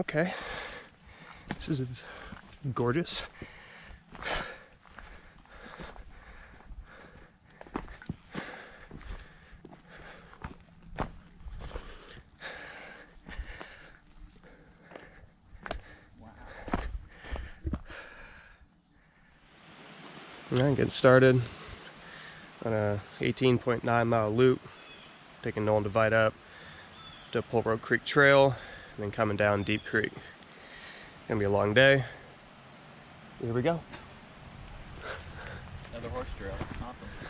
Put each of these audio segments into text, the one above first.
Okay. This is gorgeous. Alright, getting started on a 18.9 mile loop, taking Noland Divide up to Pole Road Creek Trail, and then coming down Deep Creek. Gonna be a long day. Here we go. Another horse trail. Awesome.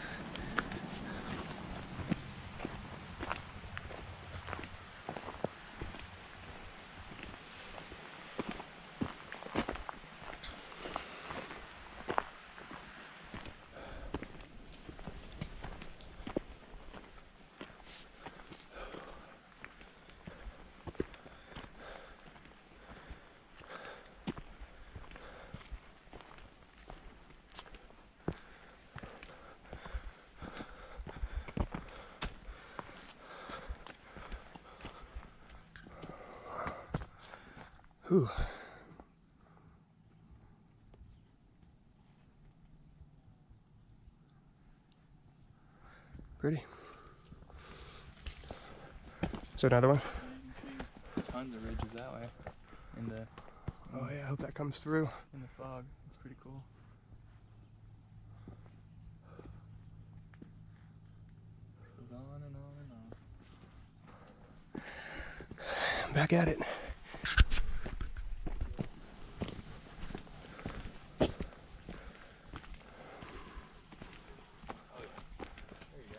Whew. Pretty. So another one? You can see tons of ridges that way in the Oh yeah, I hope that comes through. in the fog. It's pretty cool. Goes on and on and on. Back at it.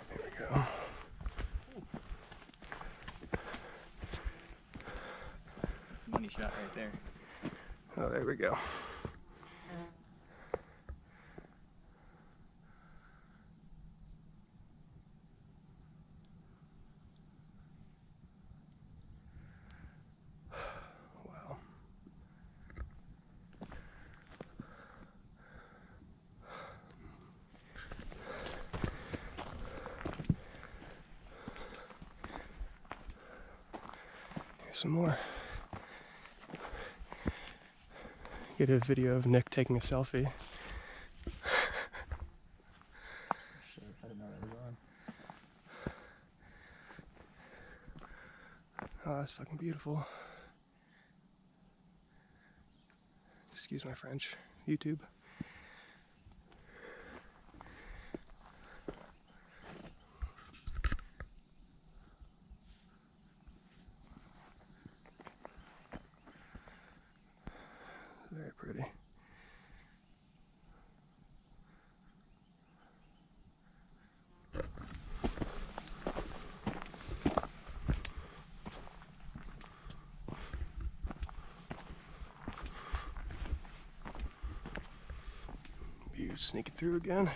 There we go. Money shot right there. Oh, there we go. Some more. A video of Nick taking a selfie. Sure, I didn't know that was on. Oh, ah, that's fucking beautiful. Excuse my French. YouTube. Sneaking through again.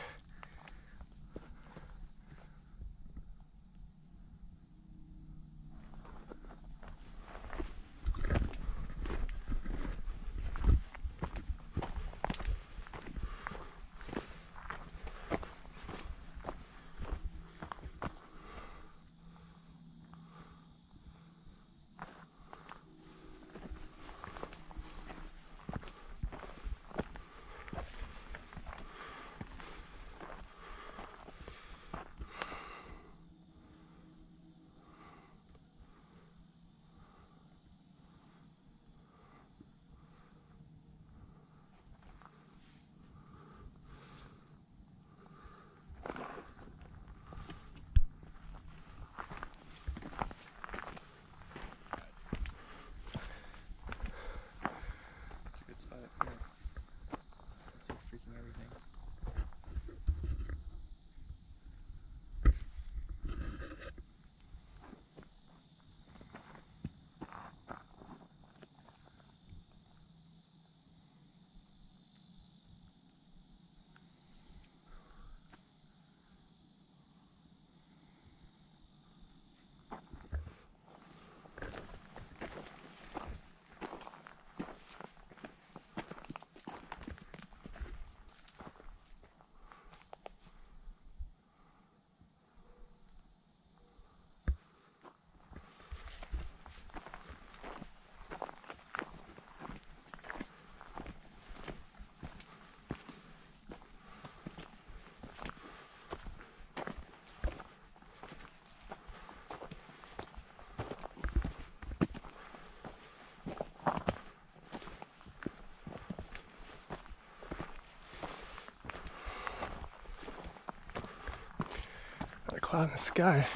Cloud in the sky.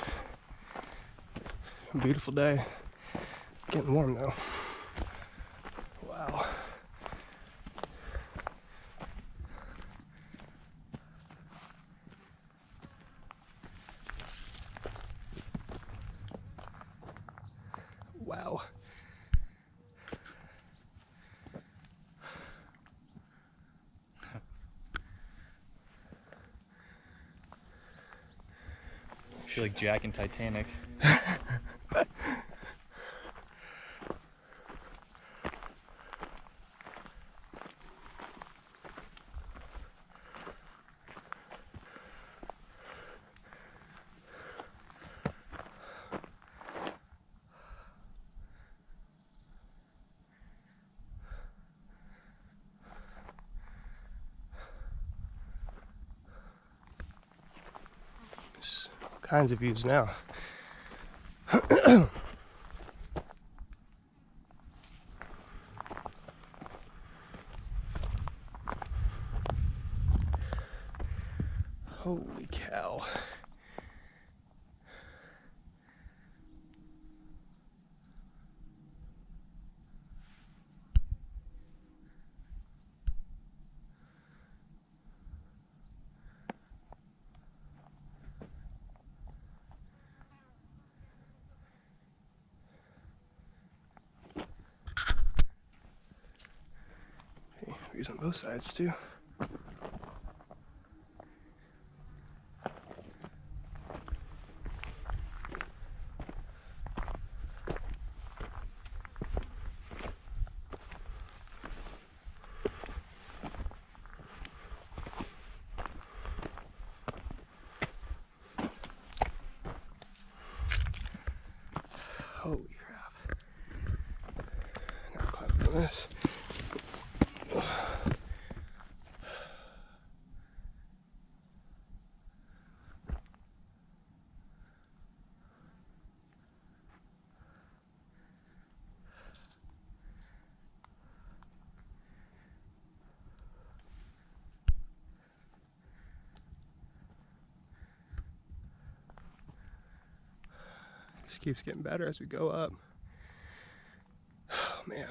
Beautiful day. Getting warm though. Wow. Wow. I feel like Jack and Titanic. There's all kinds of views now. Holy cow. Views on both sides too. Holy crap. Now climb this. This keeps getting better as we go up. Oh man.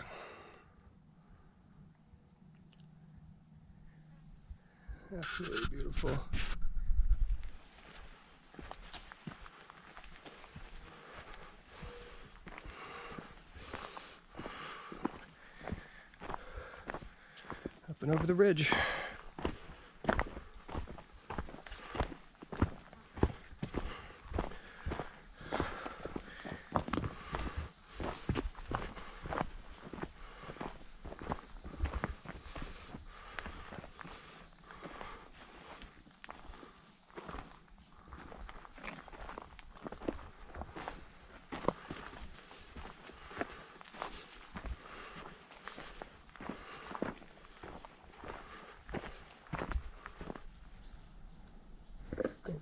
That's really beautiful. Up and over the ridge.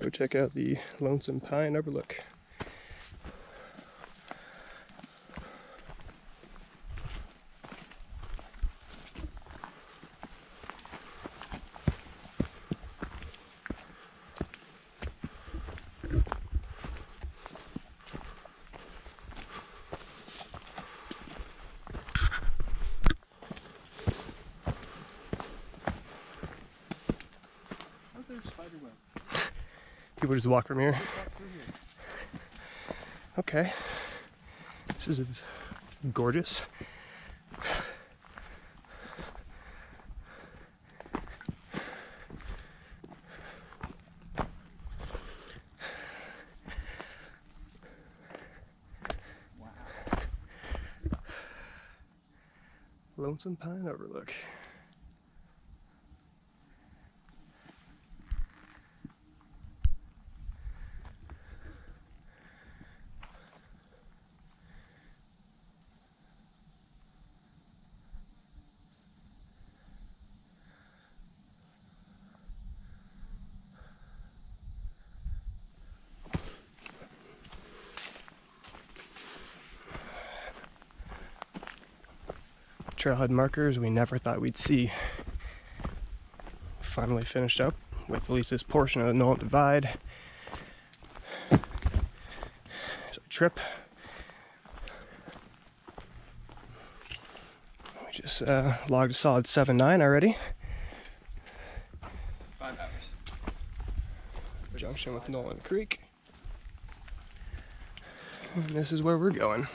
Go check out the Lonesome Pine Overlook. Just walk from here. Okay. This is gorgeous. Wow. Lonesome Pine Overlook. Trailhead markers we never thought we'd see. Finally finished up with at least this portion of the Noland Divide. So trip. We just uh, logged a solid 7.9 already. Five hours. Junction with Noland Creek. And this is where we're going.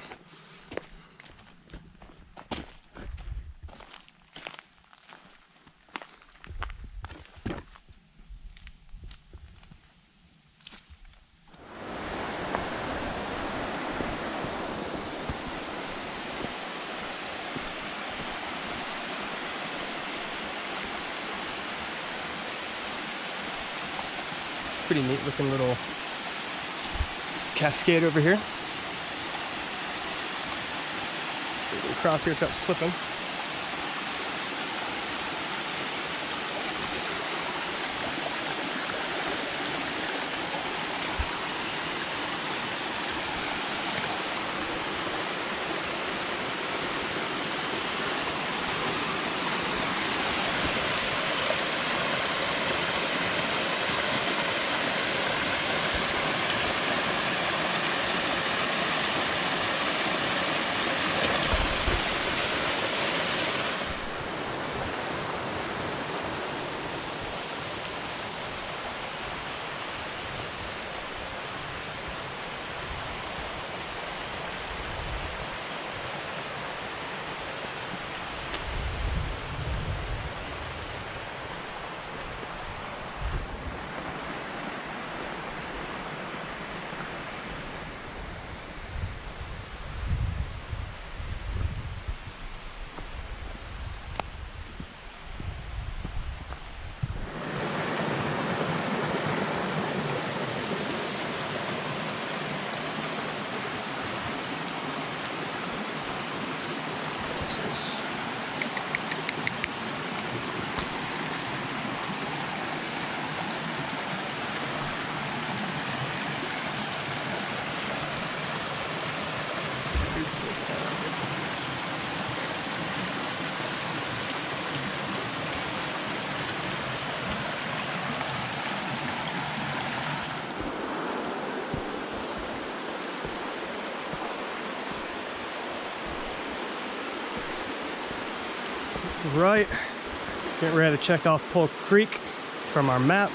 Pretty neat looking little cascade over here. Across here kept slipping. Right, getting ready to check off Polk Creek from our map.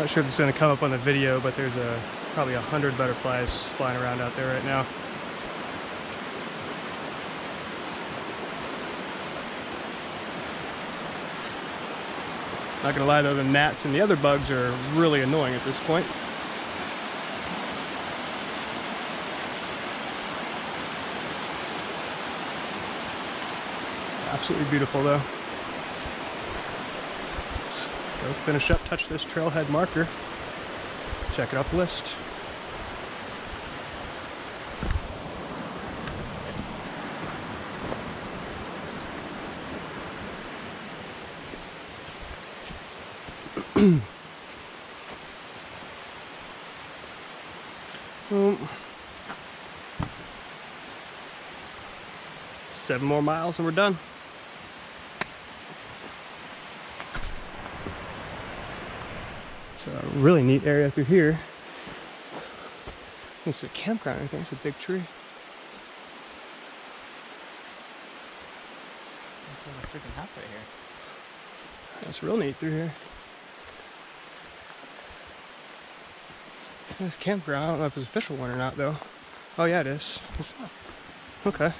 Not sure if it's going to come up on the video, but there's a probably a hundred butterflies flying around out there right now. Not gonna lie though, the gnats and the other bugs are really annoying at this point. Absolutely beautiful though. Go finish up, touch this trailhead marker, check it off the list. Seven more miles and we're done. It's a really neat area through here. It's a campground, I think. It's a big tree. There's a freaking house right here. It's real neat through here. This campground, I don't know if it's an official one or not though. Oh yeah, it is. It's- Okay.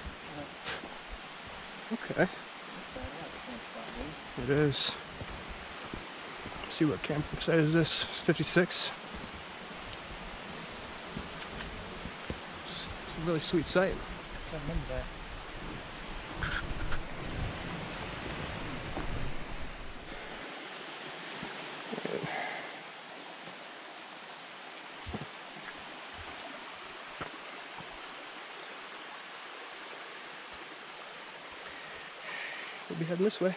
Okay. It is. Let's see what campsite is this? It's 56. It's a really sweet site. I remember that. We'll be heading this way.